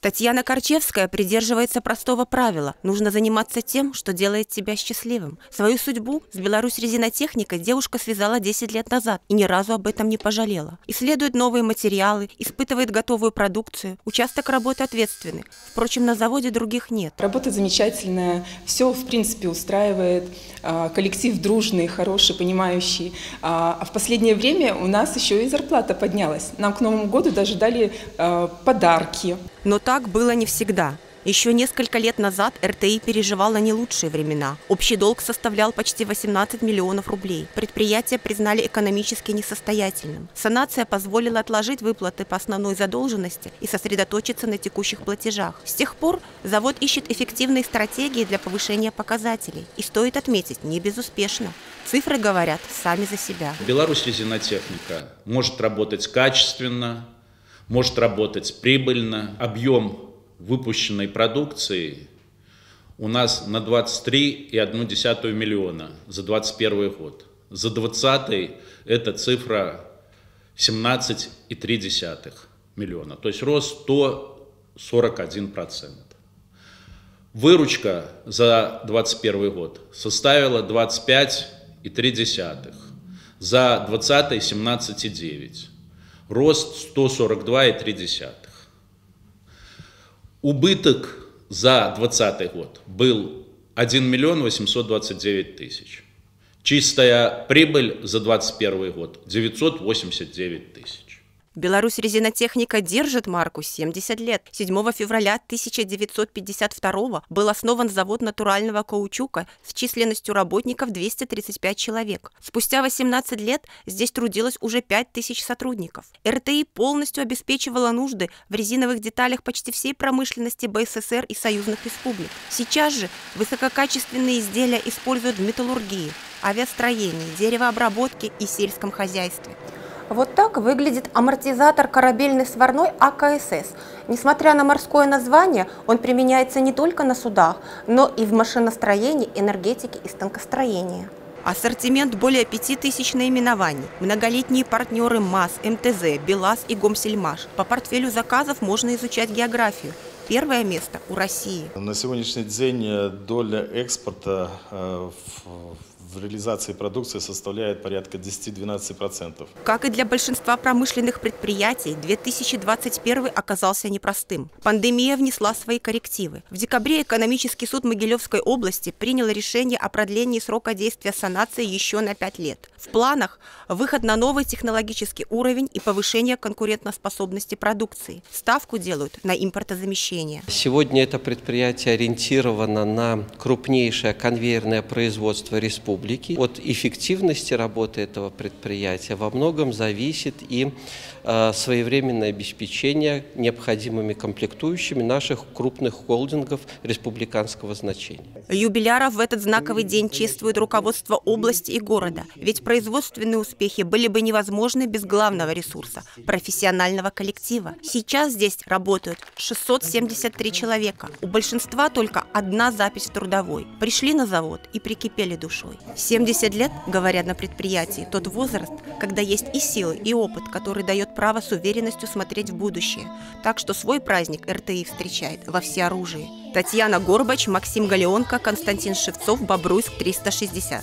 Татьяна Корчевская придерживается простого правила. Нужно заниматься тем, что делает тебя счастливым. Свою судьбу с Беларусь резинотехникой девушка связала 10 лет назад и ни разу об этом не пожалела. Исследует новые материалы, испытывает готовую продукцию. Участок работы ответственный. Впрочем, на заводе других нет. Работа замечательная, все в принципе устраивает, а, коллектив дружный, хороший, понимающий. А, а в последнее время у нас еще и зарплата поднялась. Нам к Новому году даже дали а, подарки. Но так было не всегда. Еще несколько лет назад РТИ переживала не лучшие времена. Общий долг составлял почти 18 миллионов рублей. Предприятие признали экономически несостоятельным. Санация позволила отложить выплаты по основной задолженности и сосредоточиться на текущих платежах. С тех пор завод ищет эффективные стратегии для повышения показателей. И стоит отметить, не безуспешно. Цифры говорят сами за себя. Беларусь резинотехника может работать качественно, может работать прибыльно. Объем выпущенной продукции у нас на 23,1 миллиона за 2021 год. За 2020 эта цифра 17,3 миллиона, то есть рост 141%. Выручка за 2021 год составила 25,3, за 2020 17,9, рост 142,3. Убыток за 2020 год был 1 миллион 829 тысяч. Чистая прибыль за 2021 год 989 тысяч. Беларусь резинотехника держит марку 70 лет. 7 февраля 1952 был основан завод натурального каучука с численностью работников 235 человек. Спустя 18 лет здесь трудилось уже 5000 сотрудников. РТИ полностью обеспечивала нужды в резиновых деталях почти всей промышленности БССР и союзных республик. Сейчас же высококачественные изделия используют в металлургии, авиастроении, деревообработке и сельском хозяйстве. Вот так выглядит амортизатор корабельный сварной АКСС. Несмотря на морское название, он применяется не только на судах, но и в машиностроении, энергетике и станкостроении. Ассортимент более 5000 наименований. Многолетние партнеры МАЗ, МТЗ, БелАЗ и Гомсельмаш. По портфелю заказов можно изучать географию. Первое место у России. На сегодняшний день доля экспорта э, в в реализации продукции составляет порядка 10-12%. Как и для большинства промышленных предприятий, 2021 оказался непростым. Пандемия внесла свои коррективы. В декабре экономический суд Могилевской области принял решение о продлении срока действия санации еще на 5 лет. В планах выход на новый технологический уровень и повышение конкурентоспособности продукции. Ставку делают на импортозамещение. Сегодня это предприятие ориентировано на крупнейшее конвейерное производство республики республики. От эффективности работы этого предприятия во многом зависит и э, своевременное обеспечение необходимыми комплектующими наших крупных холдингов республиканского значения. Юбиляров в этот знаковый день чествует руководство области и города, ведь производственные успехи были бы невозможны без главного ресурса – профессионального коллектива. Сейчас здесь работают 673 человека. У большинства только одна запись трудовой. Пришли на завод и прикипели душой. 70 лет, говорят на предприятии, тот возраст, когда есть и силы, и опыт, который дает право с уверенностью смотреть в будущее. Так что свой праздник РТИ встречает во всеоружии. Татьяна Горбач, Максим Галеонко, Константин Шевцов, Бобруйск, 360.